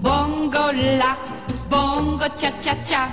Bongo la, bongo cha cha cha.